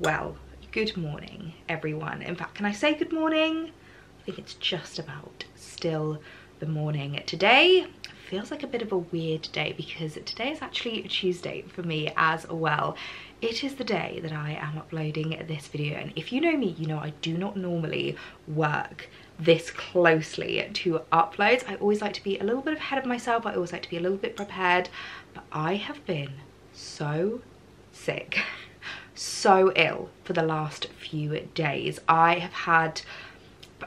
Well, good morning, everyone. In fact, can I say good morning? I think it's just about still the morning. Today feels like a bit of a weird day because today is actually Tuesday for me as well. It is the day that I am uploading this video and if you know me, you know I do not normally work this closely to uploads. I always like to be a little bit ahead of myself. I always like to be a little bit prepared, but I have been so sick, so ill for the last few days. I have had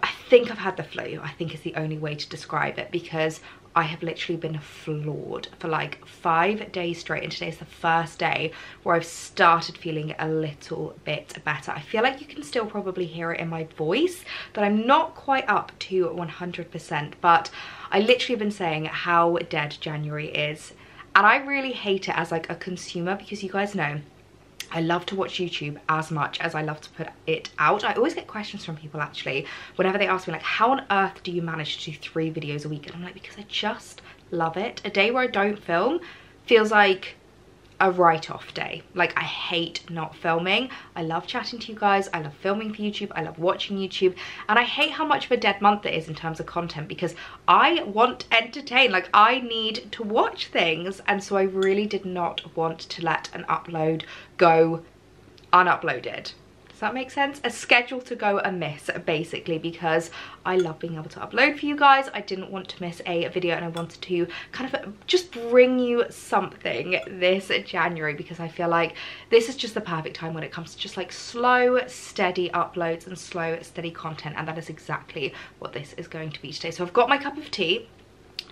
I think I've had the flu, I think is the only way to describe it because I have literally been floored for like five days straight and today's the first day where I've started feeling a little bit better. I feel like you can still probably hear it in my voice that I'm not quite up to 100% but I literally have been saying how dead January is and I really hate it as like a consumer because you guys know I love to watch YouTube as much as I love to put it out. I always get questions from people actually whenever they ask me like how on earth do you manage to do three videos a week and I'm like because I just love it. A day where I don't film feels like a write-off day. Like I hate not filming. I love chatting to you guys. I love filming for YouTube. I love watching YouTube. And I hate how much of a dead month it is in terms of content because I want to entertain. Like I need to watch things. And so I really did not want to let an upload go unuploaded does that make sense? A schedule to go amiss, basically, because I love being able to upload for you guys. I didn't want to miss a video and I wanted to kind of just bring you something this January because I feel like this is just the perfect time when it comes to just like slow, steady uploads and slow, steady content. And that is exactly what this is going to be today. So I've got my cup of tea.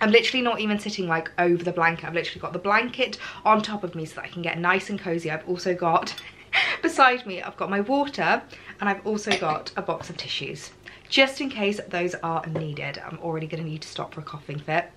I'm literally not even sitting like over the blanket. I've literally got the blanket on top of me so that I can get nice and cozy. I've also got Beside me, I've got my water and I've also got a box of tissues just in case those are needed. I'm already going to need to stop for a coughing fit.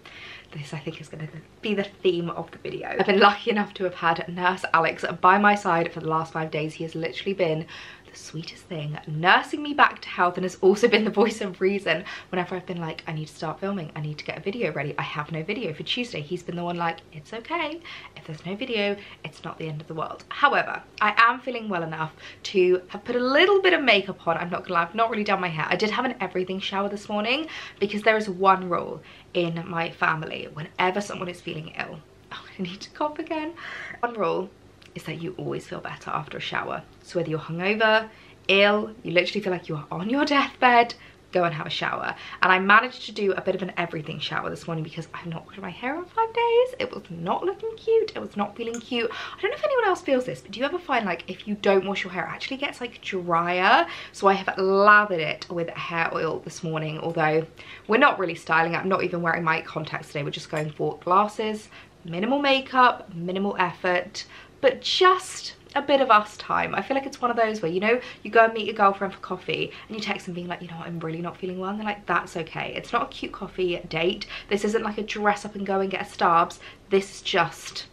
This I think is going to be the theme of the video. I've been lucky enough to have had Nurse Alex by my side for the last five days. He has literally been the sweetest thing, nursing me back to health and has also been the voice of reason whenever I've been like, I need to start filming, I need to get a video ready. I have no video for Tuesday. He's been the one like, it's okay. If there's no video, it's not the end of the world. However, I am feeling well enough to have put a little bit of makeup on. I'm not gonna lie, I've not really done my hair. I did have an everything shower this morning because there is one rule in my family whenever someone is feeling ill. Oh, I need to cough again. One rule is that you always feel better after a shower. So whether you're hungover, ill, you literally feel like you are on your deathbed, go and have a shower. And I managed to do a bit of an everything shower this morning because I've not washed my hair in five days. It was not looking cute. It was not feeling cute. I don't know if anyone else feels this, but do you ever find like if you don't wash your hair, it actually gets like drier? So I have lathered it with hair oil this morning, although we're not really styling. I'm not even wearing my contacts today. We're just going for glasses, minimal makeup, minimal effort, but just a bit of us time. I feel like it's one of those where, you know, you go and meet your girlfriend for coffee and you text them being like, you know what, I'm really not feeling well. And they're like, that's okay. It's not a cute coffee date. This isn't like a dress up and go and get a Starbs. This is just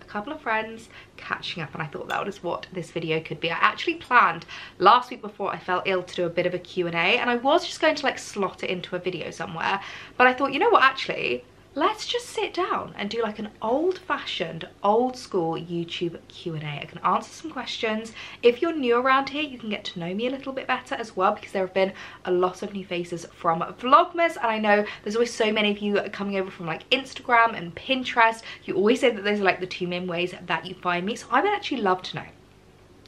a couple of friends catching up and I thought that was what this video could be. I actually planned last week before I felt ill to do a bit of a Q&A and I was just going to like slot it into a video somewhere but I thought you know what actually let's just sit down and do like an old-fashioned old school youtube q&a i can answer some questions. If you're new around here you can get to know me a little bit better as well because there have been a lot of new faces from vlogmas and i know there's always so many of you coming over from like instagram and pinterest. You always say that those are like the two main ways that you find me so i would actually love to know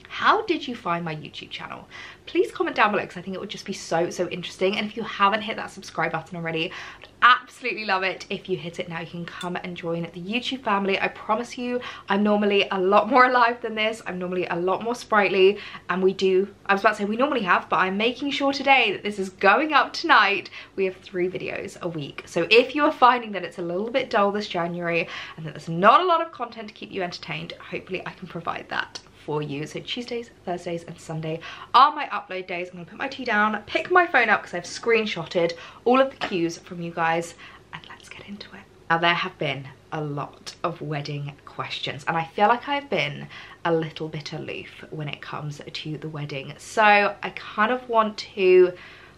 how did you find my YouTube channel? Please comment down below because I think it would just be so, so interesting. And if you haven't hit that subscribe button already, I'd absolutely love it if you hit it now. You can come and join the YouTube family. I promise you, I'm normally a lot more alive than this. I'm normally a lot more sprightly. And we do, I was about to say we normally have, but I'm making sure today that this is going up tonight. We have three videos a week. So if you are finding that it's a little bit dull this January and that there's not a lot of content to keep you entertained, hopefully I can provide that for you. So Tuesdays, Thursdays and Sunday are my upload days. I'm gonna put my tea down, pick my phone up because I've screenshotted all of the cues from you guys and let's get into it. Now there have been a lot of wedding questions and I feel like I've been a little bit aloof when it comes to the wedding. So I kind of want to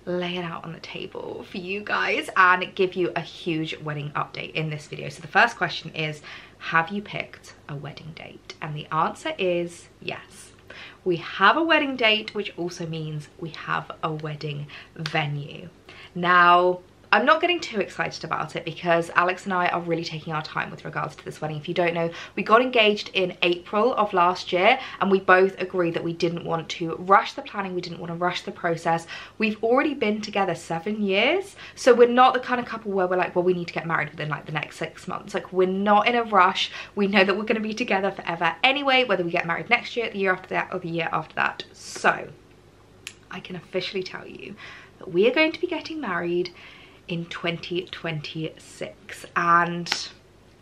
lay it out on the table for you guys and give you a huge wedding update in this video. So the first question is, have you picked a wedding date? And the answer is yes. we have a wedding date, which also means we have a wedding venue. Now, I'm not getting too excited about it because Alex and I are really taking our time with regards to this wedding. If you don't know, we got engaged in April of last year and we both agreed that we didn't want to rush the planning, we didn't want to rush the process. We've already been together seven years, so we're not the kind of couple where we're like, well, we need to get married within like the next six months. Like we're not in a rush. We know that we're going to be together forever anyway, whether we get married next year, the year after that, or the year after that. So I can officially tell you that we are going to be getting married in 2026 and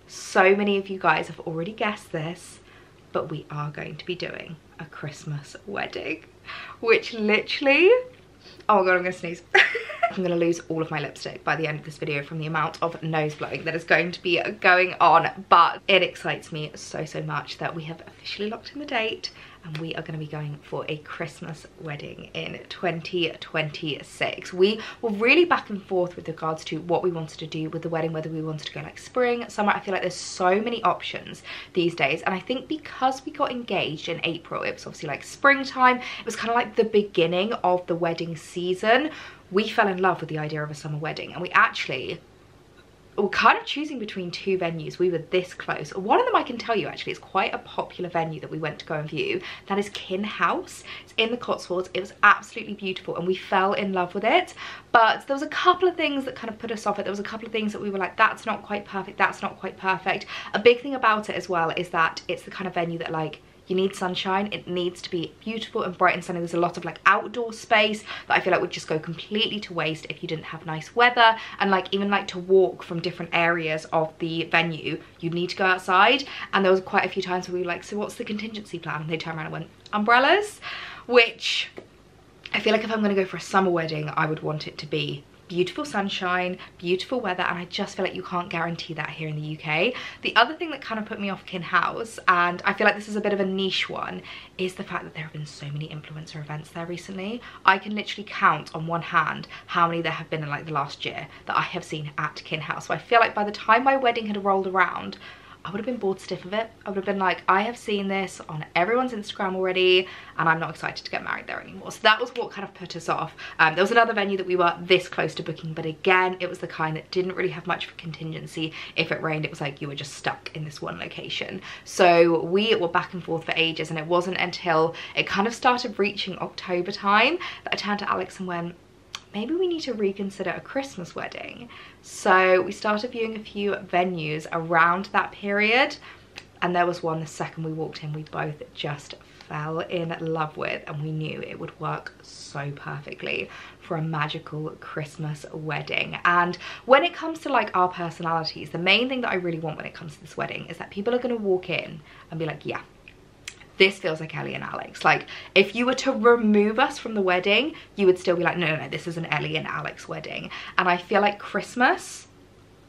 so many of you guys have already guessed this but we are going to be doing a Christmas wedding which literally oh my god I'm gonna sneeze. I'm gonna lose all of my lipstick by the end of this video from the amount of nose blowing that is going to be going on. But it excites me so so much that we have officially locked in the date and we are going to be going for a Christmas wedding in 2026. We were really back and forth with regards to what we wanted to do with the wedding, whether we wanted to go like spring, summer. I feel like there's so many options these days. And I think because we got engaged in April, it was obviously like springtime. It was kind of like the beginning of the wedding season. We fell in love with the idea of a summer wedding and we actually we're kind of choosing between two venues. We were this close. One of them I can tell you actually is quite a popular venue that we went to go and view. That is Kin House. It's in the Cotswolds. It was absolutely beautiful and we fell in love with it. But there was a couple of things that kind of put us off it. There was a couple of things that we were like, that's not quite perfect. That's not quite perfect. A big thing about it as well is that it's the kind of venue that like you need sunshine. It needs to be beautiful and bright and sunny. There's a lot of like outdoor space that i feel like would just go completely to waste if you didn't have nice weather. And like even like to walk from different areas of the venue you'd need to go outside. And there was quite a few times where we were like so what's the contingency plan? And they turned around and went umbrellas which I feel like if I'm going to go for a summer wedding, I would want it to be beautiful sunshine, beautiful weather, and I just feel like you can't guarantee that here in the UK. The other thing that kind of put me off Kin House, and I feel like this is a bit of a niche one, is the fact that there have been so many influencer events there recently. I can literally count on one hand how many there have been in like the last year that I have seen at Kin House. So I feel like by the time my wedding had rolled around, I would have been bored stiff of it. I would have been like, I have seen this on everyone's Instagram already and I'm not excited to get married there anymore. So that was what kind of put us off. Um, there was another venue that we were this close to booking, but again, it was the kind that didn't really have much a contingency. If it rained, it was like you were just stuck in this one location. So we were back and forth for ages and it wasn't until it kind of started reaching October time that I turned to Alex and went, maybe we need to reconsider a Christmas wedding. So we started viewing a few venues around that period and there was one the second we walked in we both just fell in love with and we knew it would work so perfectly for a magical Christmas wedding. And when it comes to like our personalities, the main thing that I really want when it comes to this wedding is that people are gonna walk in and be like, yeah, this feels like Ellie and Alex. Like, if you were to remove us from the wedding, you would still be like, no, no, no, this is an Ellie and Alex wedding. And I feel like Christmas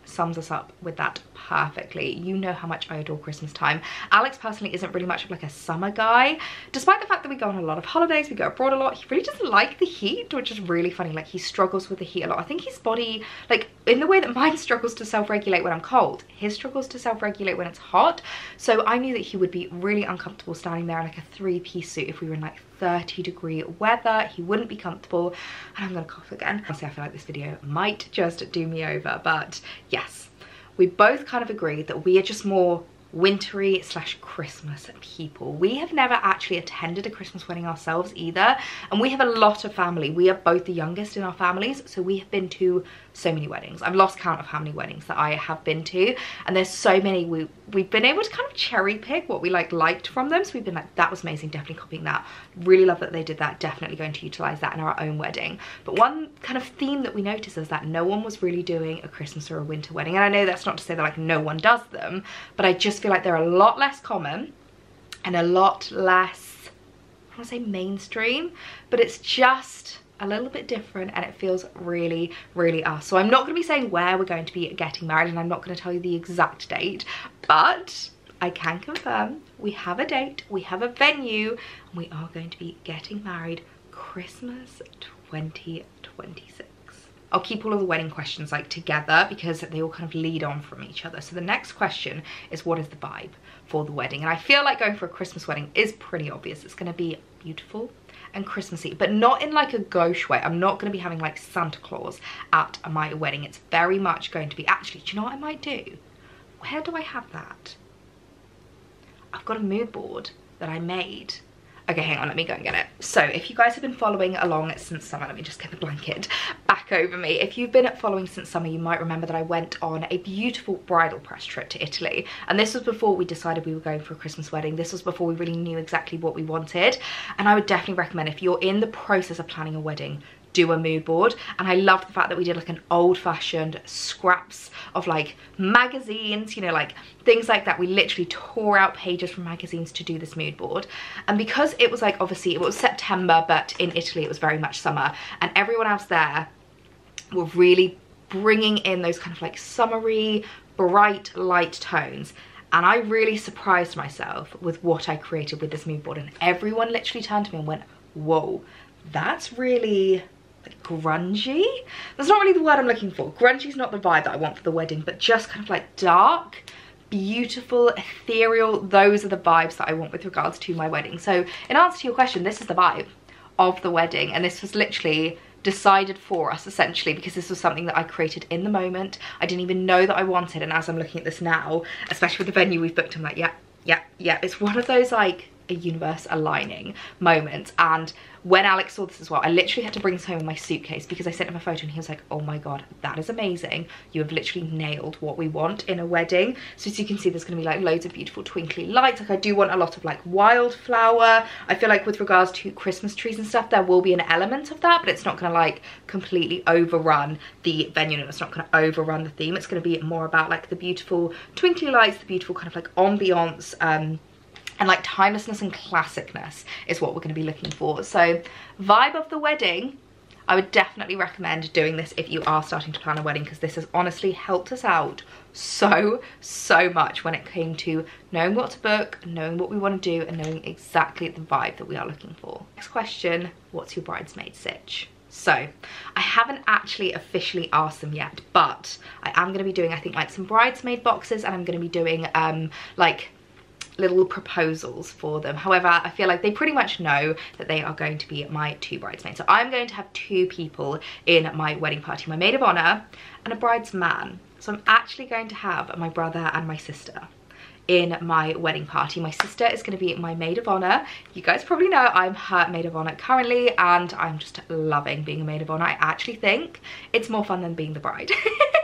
sums us up with that perfectly. You know how much I adore Christmas time. Alex personally isn't really much of like a summer guy. Despite the fact that we go on a lot of holidays, we go abroad a lot, he really doesn't like the heat, which is really funny. Like he struggles with the heat a lot. I think his body, like in the way that mine struggles to self-regulate when I'm cold, his struggles to self-regulate when it's hot. So I knew that he would be really uncomfortable standing there in like a three-piece suit if we were in like 30 degree weather he wouldn't be comfortable and i'm gonna cough again honestly i feel like this video might just do me over but yes we both kind of agreed that we are just more wintry slash Christmas people. We have never actually attended a Christmas wedding ourselves either and we have a lot of family. We are both the youngest in our families so we have been to so many weddings. I've lost count of how many weddings that I have been to and there's so many we, we've been able to kind of cherry pick what we like liked from them so we've been like that was amazing definitely copying that really love that they did that definitely going to utilize that in our own wedding but one kind of theme that we noticed is that no one was really doing a Christmas or a winter wedding and I know that's not to say that like no one does them but I just feel like they're a lot less common and a lot less I want to say mainstream but it's just a little bit different and it feels really really us. So i'm not going to be saying where we're going to be getting married and i'm not going to tell you the exact date but i can confirm we have a date we have a venue and we are going to be getting married christmas 2026 I'll keep all of the wedding questions like together because they all kind of lead on from each other. So the next question is what is the vibe for the wedding? And I feel like going for a Christmas wedding is pretty obvious. It's gonna be beautiful and Christmassy, but not in like a gauche way. I'm not gonna be having like Santa Claus at my wedding. It's very much going to be, actually, do you know what I might do? Where do I have that? I've got a mood board that I made Okay, hang on, let me go and get it. So if you guys have been following along since summer, let me just get the blanket back over me. If you've been following since summer, you might remember that I went on a beautiful bridal press trip to Italy. And this was before we decided we were going for a Christmas wedding. This was before we really knew exactly what we wanted. And I would definitely recommend if you're in the process of planning a wedding, do a mood board. And I love the fact that we did like an old fashioned scraps of like magazines you know like things like that. We literally tore out pages from magazines to do this mood board. And because it was like obviously it was September but in Italy it was very much summer. And everyone else there were really bringing in those kind of like summery bright light tones. And I really surprised myself with what I created with this mood board. And everyone literally turned to me and went whoa that's really grungy. That's not really the word I'm looking for. Grungy is not the vibe that I want for the wedding, but just kind of like dark, beautiful, ethereal. Those are the vibes that I want with regards to my wedding. So in answer to your question, this is the vibe of the wedding. And this was literally decided for us essentially because this was something that I created in the moment. I didn't even know that I wanted. And as I'm looking at this now, especially with the venue we've booked, I'm like, yeah, yeah, yeah. It's one of those like a universe aligning moment. And when Alex saw this as well I literally had to bring this home in my suitcase because I sent him a photo and he was like oh my god that is amazing. You have literally nailed what we want in a wedding. So as you can see there's gonna be like loads of beautiful twinkly lights. Like I do want a lot of like wildflower. I feel like with regards to Christmas trees and stuff there will be an element of that but it's not gonna like completely overrun the venue. And it's not gonna overrun the theme. It's gonna be more about like the beautiful twinkly lights the beautiful kind of like ambiance um and like timelessness and classicness is what we're going to be looking for. So vibe of the wedding, I would definitely recommend doing this if you are starting to plan a wedding because this has honestly helped us out so, so much when it came to knowing what to book, knowing what we want to do and knowing exactly the vibe that we are looking for. Next question, what's your bridesmaid sitch? So I haven't actually officially asked them yet, but I am going to be doing, I think, like some bridesmaid boxes and I'm going to be doing um, like little proposals for them. However, I feel like they pretty much know that they are going to be my two bridesmaids. So I'm going to have two people in my wedding party, my maid of honor and a bridesman. So I'm actually going to have my brother and my sister in my wedding party. My sister is going to be my maid of honor. You guys probably know I'm her maid of honor currently and I'm just loving being a maid of honor. I actually think it's more fun than being the bride.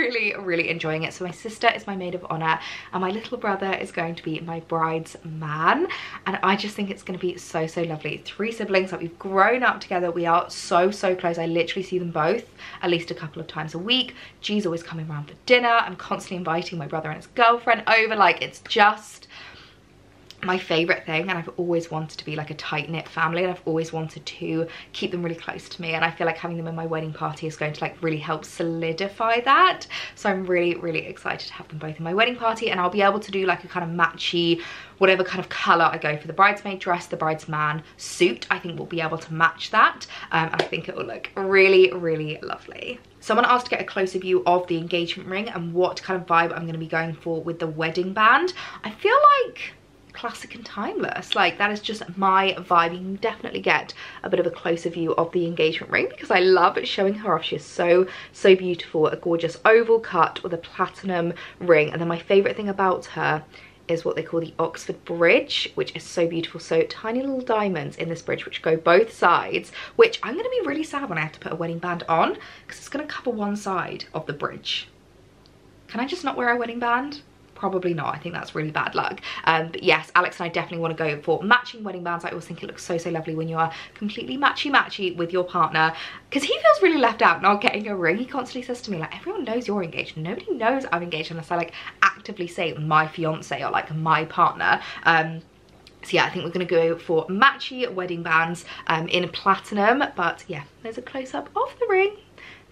Really, really enjoying it. So my sister is my maid of honor and my little brother is going to be my bride's man. And I just think it's going to be so, so lovely. Three siblings that we've grown up together. We are so, so close. I literally see them both at least a couple of times a week. G's always coming around for dinner. I'm constantly inviting my brother and his girlfriend over. Like it's just my favorite thing and I've always wanted to be like a tight-knit family and I've always wanted to keep them really close to me and I feel like having them in my wedding party is going to like really help solidify that so I'm really really excited to have them both in my wedding party and I'll be able to do like a kind of matchy whatever kind of color I go for the bridesmaid dress the bridesman suit I think we'll be able to match that um, I think it will look really really lovely Someone asked to get a closer view of the engagement ring and what kind of vibe I'm going to be going for with the wedding band. I feel like classic and timeless like that is just my vibe you can definitely get a bit of a closer view of the engagement ring because I love showing her off she's so so beautiful a gorgeous oval cut with a platinum ring and then my favorite thing about her is what they call the Oxford Bridge, which is so beautiful. So tiny little diamonds in this bridge, which go both sides, which I'm gonna be really sad when I have to put a wedding band on because it's gonna cover one side of the bridge. Can I just not wear a wedding band? Probably not. I think that's really bad luck. Um, but yes, Alex and I definitely want to go for matching wedding bands. I always think it looks so, so lovely when you are completely matchy-matchy with your partner because he feels really left out not getting a ring. He constantly says to me, like, everyone knows you're engaged. Nobody knows I'm engaged unless I, like, actively say my fiance or, like, my partner. Um, so yeah, I think we're going to go for matchy wedding bands um, in platinum. But yeah, there's a close-up of the ring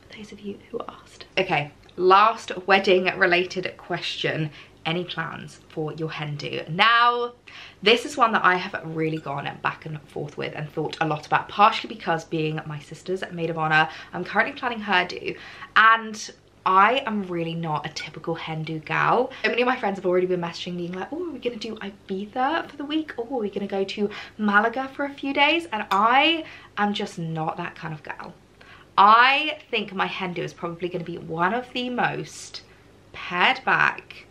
for those of you who asked. Okay, last wedding related question any plans for your hen do. Now, this is one that I have really gone back and forth with and thought a lot about, partially because being my sister's maid of honor, I'm currently planning her do. And I am really not a typical hen do gal. So many of my friends have already been messaging me like, oh, are we gonna do Ibiza for the week? Oh, are we gonna go to Malaga for a few days? And I am just not that kind of gal. I think my hen do is probably gonna be one of the most pared back,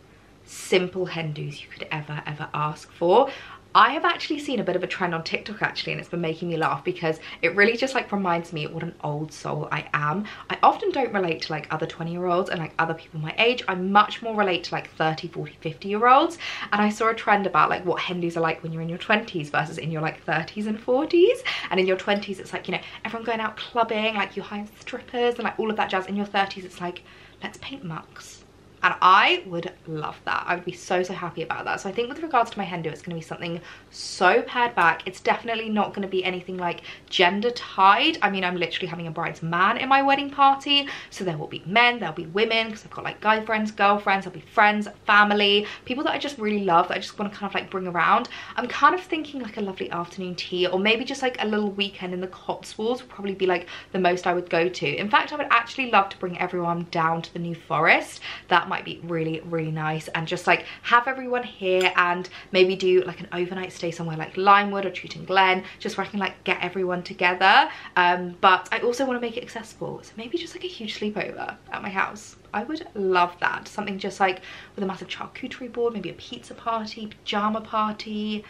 simple hen do's you could ever, ever ask for. I have actually seen a bit of a trend on TikTok actually and it's been making me laugh because it really just like reminds me what an old soul I am. I often don't relate to like other 20 year olds and like other people my age. I much more relate to like 30, 40, 50 year olds and I saw a trend about like what hen do's are like when you're in your 20s versus in your like 30s and 40s and in your 20s it's like you know everyone going out clubbing like you hire strippers and like all of that jazz in your 30s it's like let's paint mugs and I would love that. I would be so, so happy about that. So I think with regards to my hen do, it's going to be something so pared back. It's definitely not going to be anything like gender tied. I mean, I'm literally having a bride's man in my wedding party. So there will be men, there'll be women, because I've got like guy friends, girlfriends, there'll be friends, family, people that I just really love that I just want to kind of like bring around. I'm kind of thinking like a lovely afternoon tea or maybe just like a little weekend in the Cotswolds would probably be like the most I would go to. In fact, I would actually love to bring everyone down to the New Forest. That might be really, really nice and just like have everyone here and maybe do like an overnight stay somewhere like Limewood or Chewton Glen, just where I can like get everyone together. Um, but I also want to make it accessible. So maybe just like a huge sleepover at my house. I would love that. Something just like with a massive charcuterie board, maybe a pizza party, pajama party,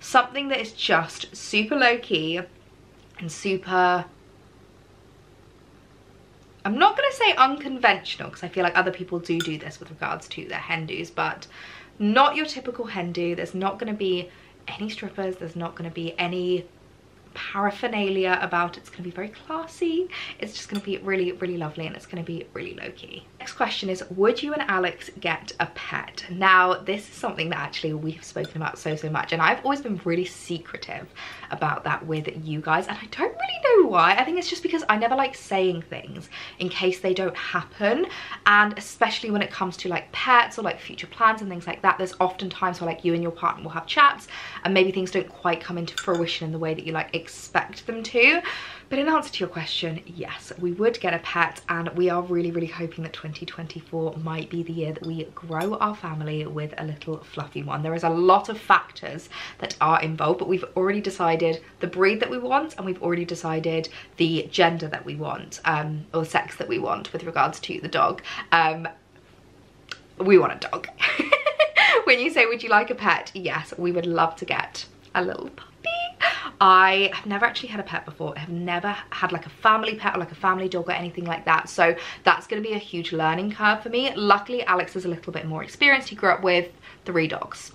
something that is just super low key and super I'm not going to say unconventional because I feel like other people do do this with regards to their hen dos, but not your typical hen do. There's not going to be any strippers. There's not going to be any paraphernalia about it. It's going to be very classy. It's just going to be really, really lovely and it's going to be really low-key. Next question is, would you and Alex get a pet? Now, this is something that actually we've spoken about so, so much and I've always been really secretive about that with you guys and I don't really know why. I think it's just because I never like saying things in case they don't happen and especially when it comes to like pets or like future plans and things like that, there's often times where like you and your partner will have chats and maybe things don't quite come into fruition in the way that you like expect them to. But in answer to your question, yes, we would get a pet and we are really, really hoping that 2024 might be the year that we grow our family with a little fluffy one. There is a lot of factors that are involved, but we've already decided the breed that we want and we've already decided the gender that we want um, or sex that we want with regards to the dog. Um, we want a dog. when you say, would you like a pet? Yes, we would love to get a little puppy. I have never actually had a pet before. I have never had like a family pet or like a family dog or anything like that. So that's going to be a huge learning curve for me. Luckily, Alex is a little bit more experienced. He grew up with three dogs.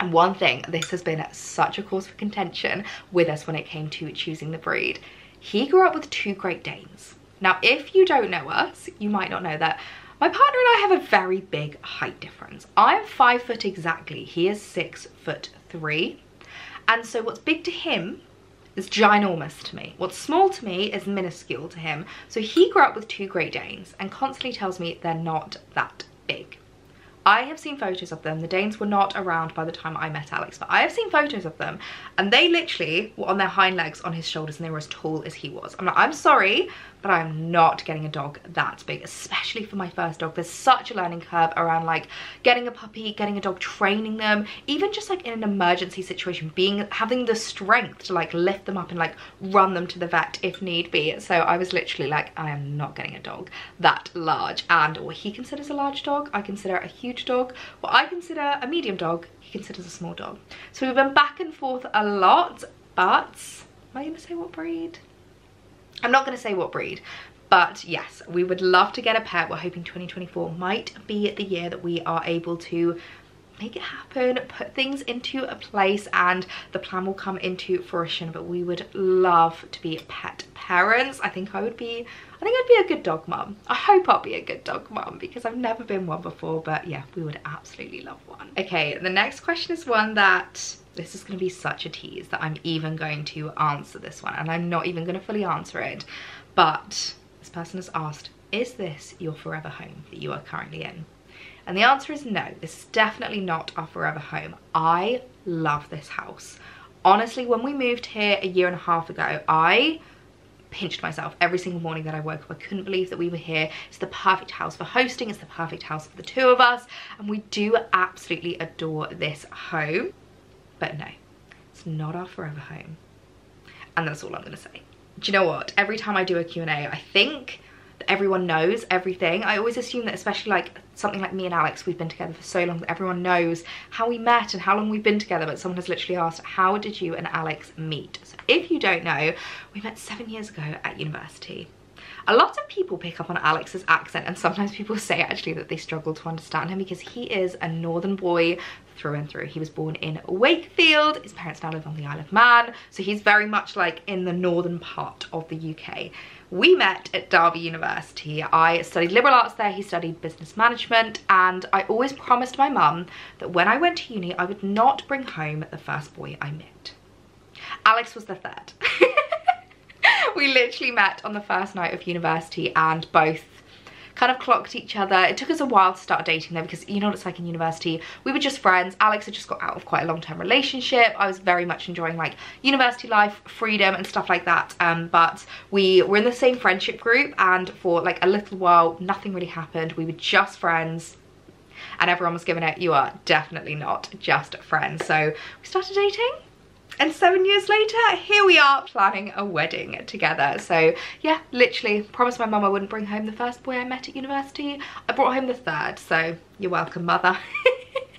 And one thing, this has been such a cause for contention with us when it came to choosing the breed. He grew up with two Great Danes. Now, if you don't know us, you might not know that my partner and I have a very big height difference. I'm five foot exactly. He is six foot three. And so what's big to him is ginormous to me. What's small to me is minuscule to him. So he grew up with two Great Danes and constantly tells me they're not that big. I have seen photos of them. The Danes were not around by the time I met Alex, but I have seen photos of them and they literally were on their hind legs on his shoulders and they were as tall as he was. I'm like, I'm sorry, but I'm not getting a dog that big, especially for my first dog. There's such a learning curve around like getting a puppy, getting a dog, training them, even just like in an emergency situation, being having the strength to like lift them up and like run them to the vet if need be. So I was literally like, I am not getting a dog that large. And what he considers a large dog, I consider a huge dog. What I consider a medium dog, he considers a small dog. So we've been back and forth a lot, but am I gonna say what breed? I'm not going to say what breed, but yes, we would love to get a pet. We're hoping 2024 might be the year that we are able to make it happen, put things into a place and the plan will come into fruition. But we would love to be pet parents. I think I would be, I think I'd be a good dog mum. I hope I'll be a good dog mum because I've never been one before. But yeah, we would absolutely love one. Okay, the next question is one that this is going to be such a tease that I'm even going to answer this one and I'm not even going to fully answer it. But this person has asked, is this your forever home that you are currently in? And the answer is no, this is definitely not our forever home. I love this house. Honestly, when we moved here a year and a half ago, I pinched myself every single morning that I woke up. I couldn't believe that we were here. It's the perfect house for hosting. It's the perfect house for the two of us. And we do absolutely adore this home. But no, it's not our forever home. And that's all I'm to say. Do you know what? Every time I do a Q&A, I think everyone knows everything. I always assume that especially like something like me and Alex, we've been together for so long that everyone knows how we met and how long we've been together, but someone has literally asked, how did you and Alex meet? So if you don't know, we met seven years ago at university. A lot of people pick up on Alex's accent and sometimes people say actually that they struggle to understand him because he is a northern boy through and through. He was born in Wakefield. His parents now live on the Isle of Man. So he's very much like in the northern part of the UK. We met at Derby University. I studied liberal arts there, he studied business management, and I always promised my mum that when I went to uni, I would not bring home the first boy I met. Alex was the third. we literally met on the first night of university and both kind of clocked each other. It took us a while to start dating though because you know what it's like in university. We were just friends. Alex had just got out of quite a long-term relationship. I was very much enjoying like university life, freedom and stuff like that. Um, but we were in the same friendship group and for like a little while, nothing really happened. We were just friends and everyone was giving it, you are definitely not just friends. So we started dating and seven years later, here we are planning a wedding together. So yeah, literally promised my mum I wouldn't bring home the first boy I met at university. I brought home the third, so you're welcome, mother.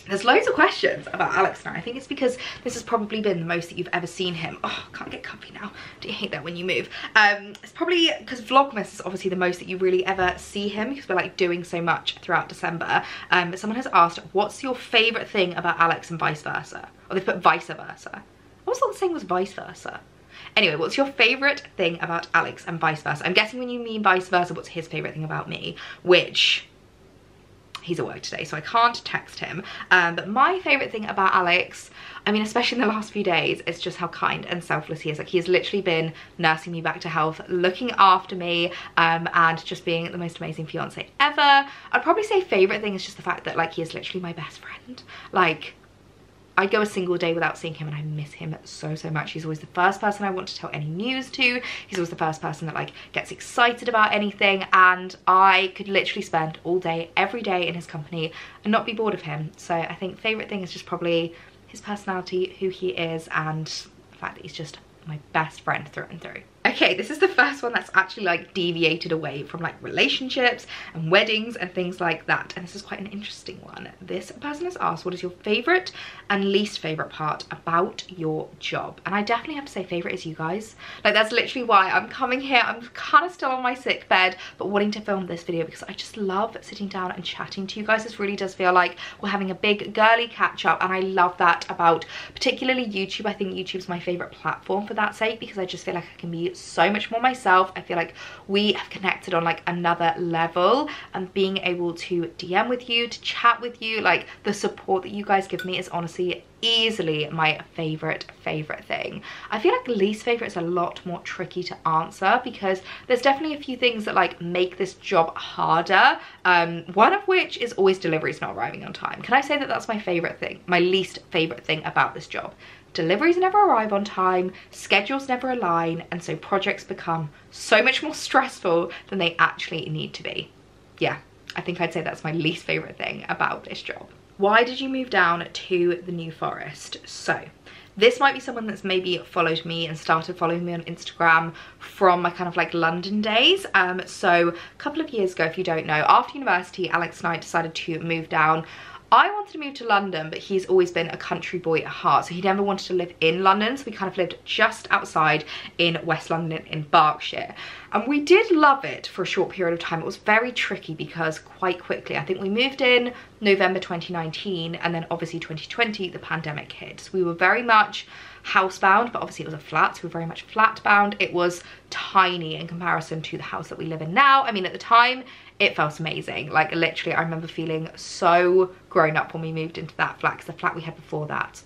There's loads of questions about Alex now. I think it's because this has probably been the most that you've ever seen him. Oh, can't get comfy now. Do you hate that when you move? Um, it's probably because Vlogmas is obviously the most that you really ever see him because we're like doing so much throughout December. Um, but someone has asked, what's your favorite thing about Alex and vice versa? Or they put vice versa. Was not saying was vice versa. Anyway, what's your favourite thing about Alex and vice versa? I'm guessing when you mean vice versa, what's his favourite thing about me? Which, he's at work today, so I can't text him. Um, but my favourite thing about Alex, I mean, especially in the last few days, is just how kind and selfless he is. Like, he has literally been nursing me back to health, looking after me, um, and just being the most amazing fiance ever. I'd probably say favourite thing is just the fact that, like, he is literally my best friend. Like, I go a single day without seeing him and I miss him so, so much. He's always the first person I want to tell any news to. He's always the first person that like gets excited about anything and I could literally spend all day, every day in his company and not be bored of him. So I think favourite thing is just probably his personality, who he is and the fact that he's just my best friend through and through. Okay, this is the first one that's actually like deviated away from like relationships and weddings and things like that. And this is quite an interesting one. This person has asked, what is your favorite and least favorite part about your job? And I definitely have to say favorite is you guys. Like that's literally why I'm coming here. I'm kind of still on my sick bed, but wanting to film this video because I just love sitting down and chatting to you guys. This really does feel like we're having a big girly catch up. And I love that about particularly YouTube. I think YouTube's my favorite platform for that sake because I just feel like I can be so much more myself. I feel like we have connected on like another level and being able to DM with you, to chat with you, like the support that you guys give me is honestly easily my favorite favorite thing. I feel like least favorite is a lot more tricky to answer because there's definitely a few things that like make this job harder um one of which is always deliveries not arriving on time. Can i say that that's my favorite thing my least favorite thing about this job deliveries never arrive on time, schedules never align, and so projects become so much more stressful than they actually need to be. Yeah, I think I'd say that's my least favorite thing about this job. Why did you move down to the New Forest? So, this might be someone that's maybe followed me and started following me on Instagram from my kind of like London days. Um, so a couple of years ago, if you don't know, after university, Alex and I decided to move down I wanted to move to London, but he's always been a country boy at heart. So he never wanted to live in London. So we kind of lived just outside in West London in Berkshire. And we did love it for a short period of time. It was very tricky because quite quickly, I think we moved in November 2019 and then obviously 2020, the pandemic hit. So we were very much housebound, but obviously it was a flat, so we were very much flat bound. It was tiny in comparison to the house that we live in now. I mean, at the time, it felt amazing. Like literally, I remember feeling so grown up when we moved into that flat because the flat we had before that,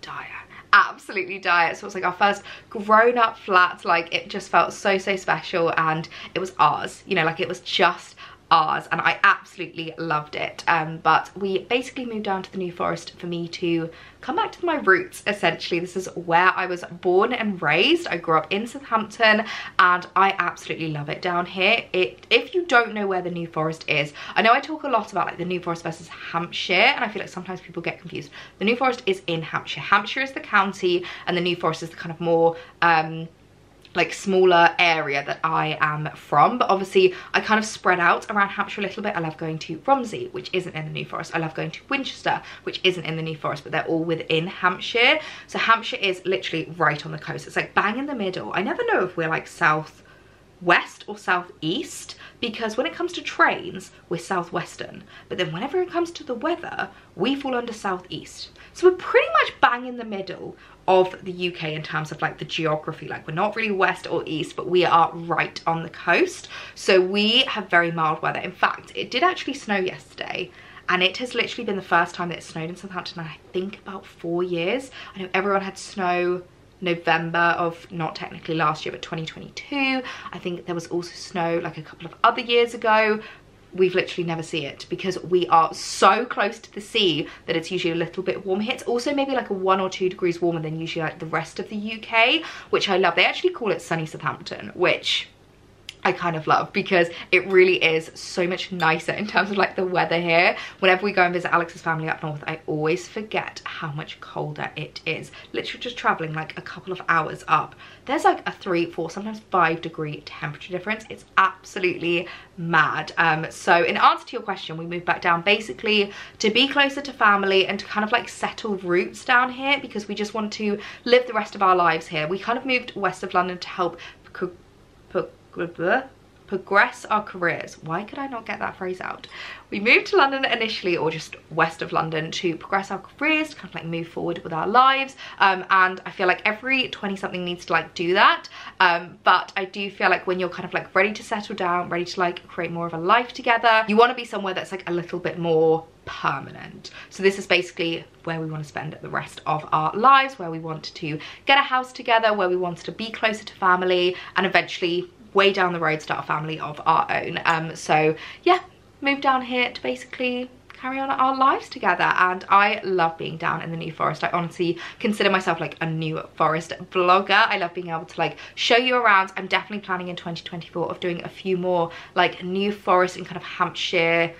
dire absolutely dire. So it was like our first grown-up flat. Like it just felt so so special and it was ours. You know like it was just ours and I absolutely loved it. Um, but we basically moved down to the New Forest for me to come back to my roots essentially. This is where I was born and raised. I grew up in Southampton and I absolutely love it down here. It, if you don't know where the New Forest is, I know I talk a lot about like the New Forest versus Hampshire and I feel like sometimes people get confused. The New Forest is in Hampshire. Hampshire is the county and the New Forest is the kind of more um, like smaller area that I am from. But obviously I kind of spread out around Hampshire a little bit. I love going to Romsey which isn't in the New Forest. I love going to Winchester which isn't in the New Forest but they're all within Hampshire. So Hampshire is literally right on the coast. It's like bang in the middle. I never know if we're like south west or southeast because when it comes to trains we're southwestern but then whenever it comes to the weather we fall under southeast so we're pretty much bang in the middle of the UK in terms of like the geography. Like we're not really west or east, but we are right on the coast. So we have very mild weather. In fact, it did actually snow yesterday and it has literally been the first time that it snowed in Southampton I think about four years. I know everyone had snow November of not technically last year but 2022 I think there was also snow like a couple of other years ago we've literally never see it because we are so close to the sea that it's usually a little bit warm here. It's also maybe like a one or two degrees warmer than usually like the rest of the UK, which I love. They actually call it sunny Southampton, which I kind of love because it really is so much nicer in terms of like the weather here. Whenever we go and visit Alex's family up north, I always forget how much colder it is. Literally just traveling like a couple of hours up. There's like a three, four, sometimes five degree temperature difference. It's absolutely mad. Um, so in answer to your question, we moved back down basically to be closer to family and to kind of like settle roots down here because we just want to live the rest of our lives here. We kind of moved west of London to help progress our careers. Why could I not get that phrase out? We moved to London initially or just west of London to progress our careers, to kind of like move forward with our lives. Um, and I feel like every 20 something needs to like do that. Um, but I do feel like when you're kind of like ready to settle down, ready to like create more of a life together, you want to be somewhere that's like a little bit more permanent. So this is basically where we want to spend the rest of our lives, where we want to get a house together, where we want to be closer to family and eventually way down the road start a family of our own. Um, so yeah, moved down here to basically carry on our lives together and I love being down in the New Forest. I honestly consider myself like a New Forest vlogger. I love being able to like show you around. I'm definitely planning in 2024 of doing a few more like New Forest and kind of Hampshire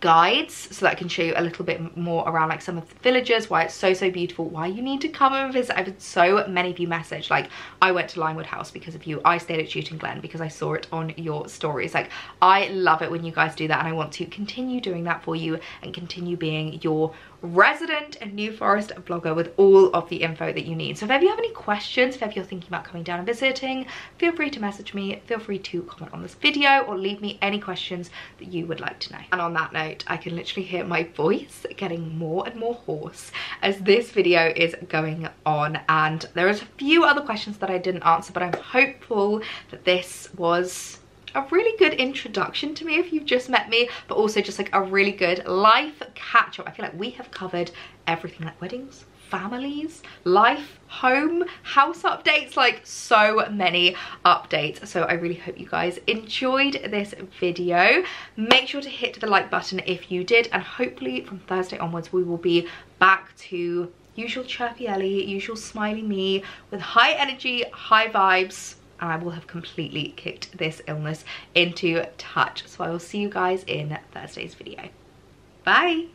guides so that I can show you a little bit more around like some of the villages, why it's so, so beautiful, why you need to come and visit. I've had so many of you message, like I went to Limewood House because of you. I stayed at Chewton Glen because I saw it on your stories. Like I love it when you guys do that and I want to continue doing that for you and continue being your resident and New Forest blogger with all of the info that you need. So if ever you have any questions, if ever you're thinking about coming down and visiting, feel free to message me, feel free to comment on this video or leave me any questions that you would like to know. And on that note, I can literally hear my voice getting more and more hoarse as this video is going on and there is a few other questions that I didn't answer but I'm hopeful that this was a really good introduction to me if you've just met me but also just like a really good life catch-up. I feel like we have covered everything like weddings families life home house updates like so many updates. So i really hope you guys enjoyed this video. Make sure to hit the like button if you did and hopefully from thursday onwards we will be back to usual chirpy ellie usual smiley me with high energy high vibes I will have completely kicked this illness into touch. So I will see you guys in Thursday's video. Bye!